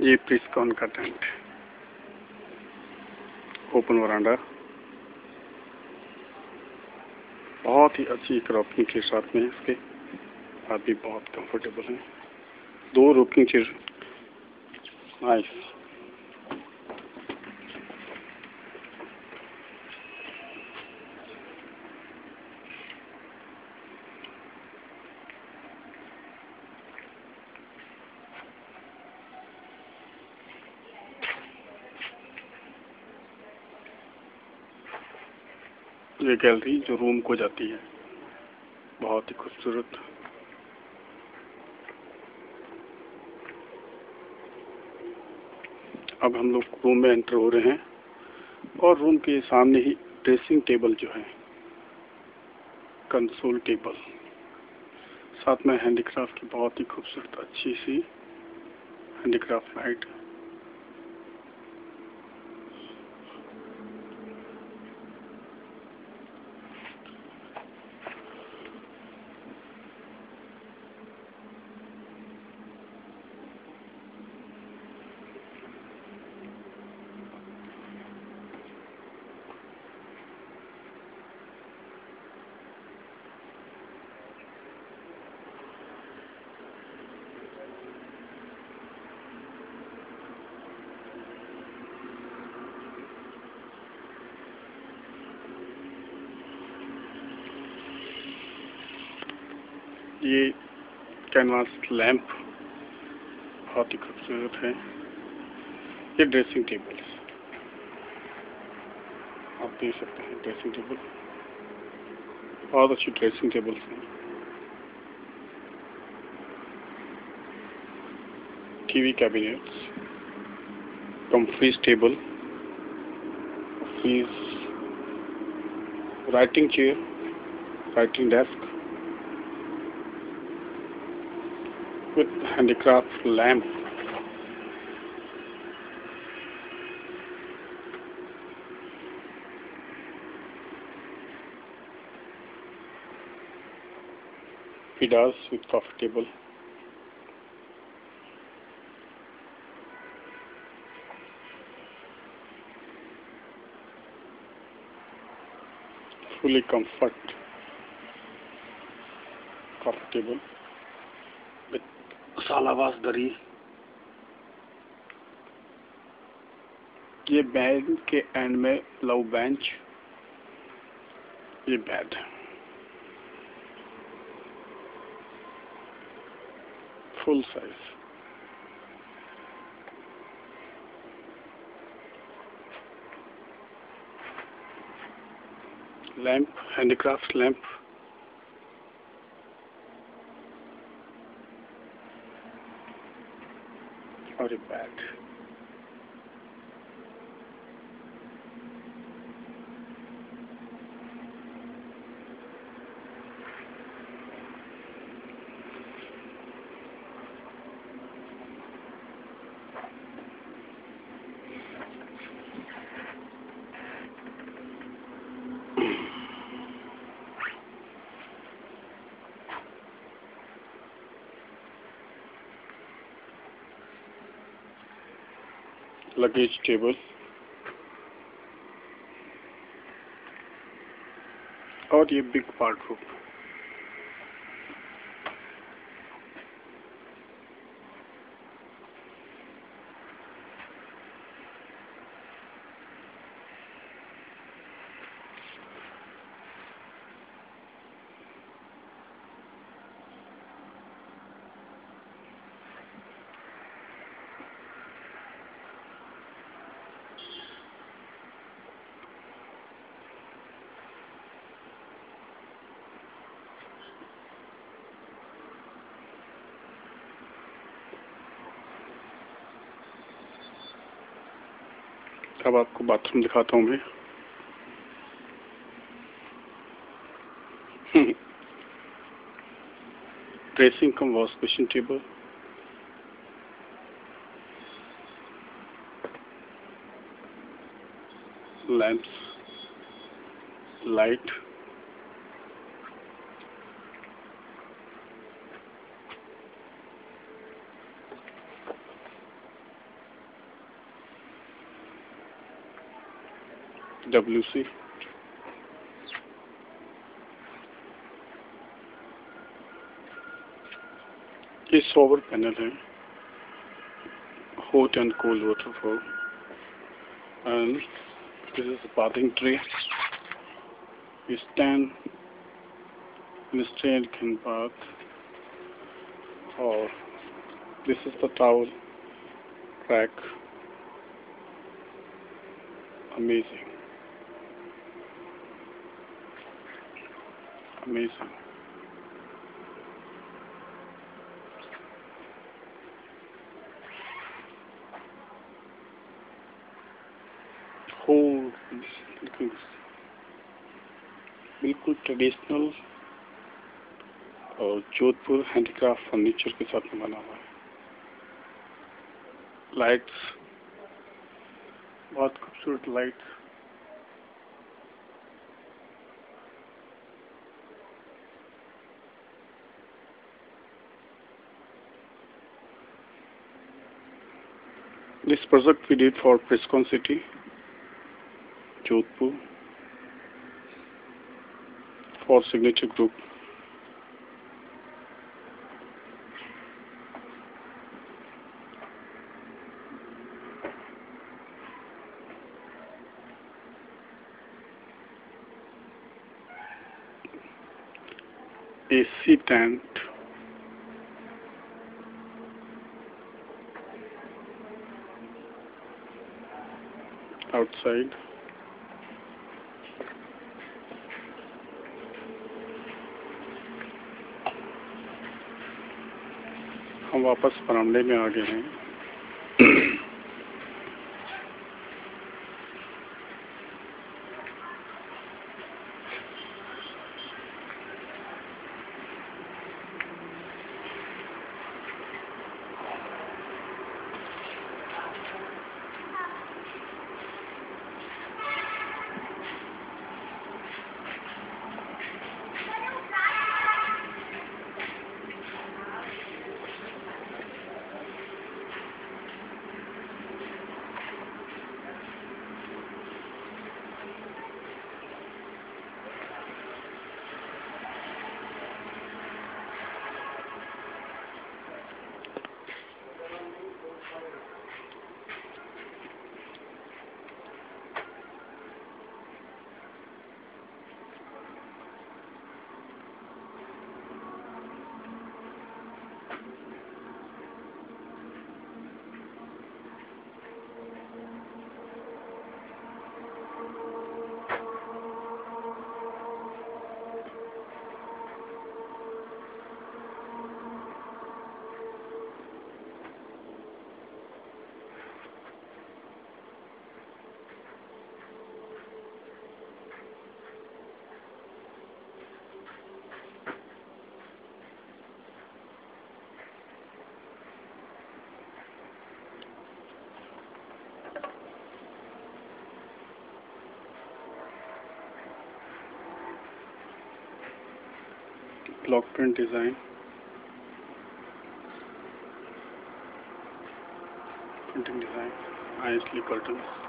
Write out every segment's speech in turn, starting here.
ये प्रिस्कॉन का tent open वरांडा बहुत ही अच्छी क्रॉपिंग के साथ में इसके आप भी बहुत कंफर्टेबल हैं। दो रोकिंग चेयर नाइस ये गैलरी जो रूम को जाती है। बहुत ही खूबसूरत। अब हम लोग रूम में एंटर हो रहे हैं और रूम के सामने ही ड्रेसिंग टेबल जो है, कंसोल टेबल। साथ में हैंडीक्राफ्ट की बहुत ही खूबसूरत अच्छी सी हैंडीक्राफ्ट लाइट ये कैनवास लैंप बहुत ही खूबसूरत है। ये ड्रेसिंग टेबल आप देख सकते हैं ड्रेसिंग टेबल बहुत अच्छी ड्रेसिंग टेबल्स हैं। TV cabinets cum fridge table fridge writing chair writing desk with handicraft lamp. He does with coffee table. Fully comfort coffee table. Salawas दरी ये बेड के एंड में लव बेंच ये bed full size lamp handicraft lamp Project Act. luggage table. Or a big part wardrobe. अब आपको bathroom दिखाता हूँ मैं। Dressing cum wash basin table lamps light WC ये सोवर पैनल है hot and cold waterfall and this is a bathing tree you stand in a stand can bath or this is the towel rack amazing Amazing. Whole looking बिल्कुल traditional और Jodhpur handicraft furniture के साथ में बना हुआ है। Lights बहुत खूबसूरत lights This project we did for Prescon City, Jodhpur, for Signature Group. AC tent outside. हम वापस बरामदे में आ गए हैं। block print design. Printing design ISL curtains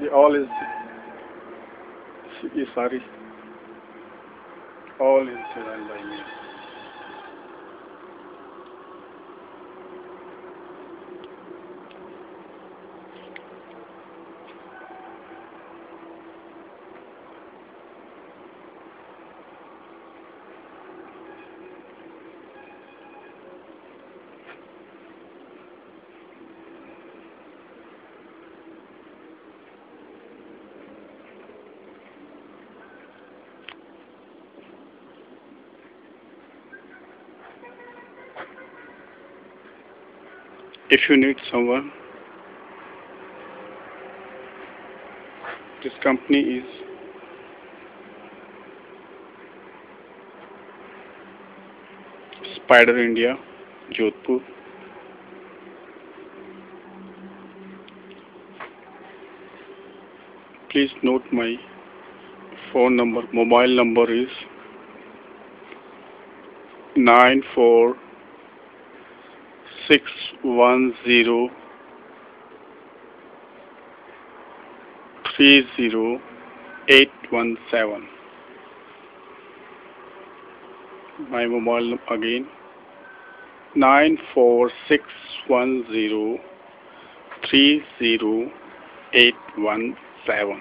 the all is is sorry. All is designed by me. If you need someone this company is spider india jodhpur. Please note my phone number mobile number is nine four six one zero three zero eight one seven. My mobile again nine four six one zero three zero eight one seven.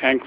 Thanks.